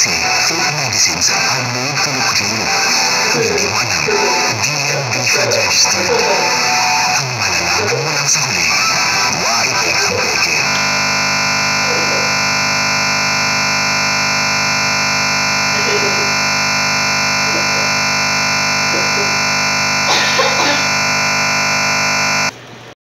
say, fake medicines are made to look real. Kung hindi of DMB Fed registered.